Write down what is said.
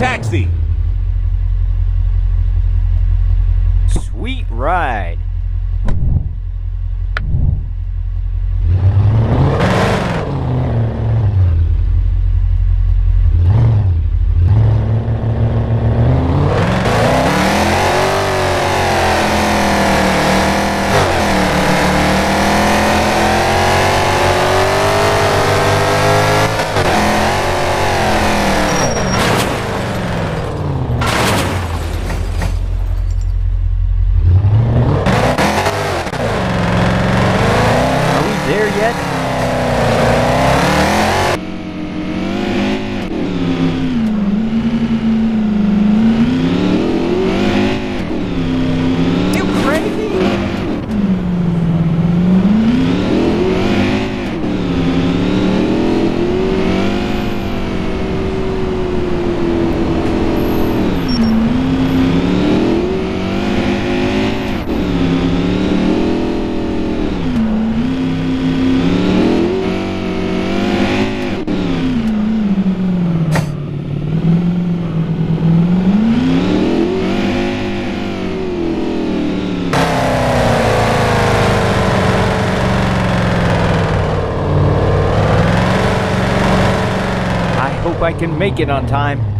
60. Sweet ride. There yet? I can make it on time.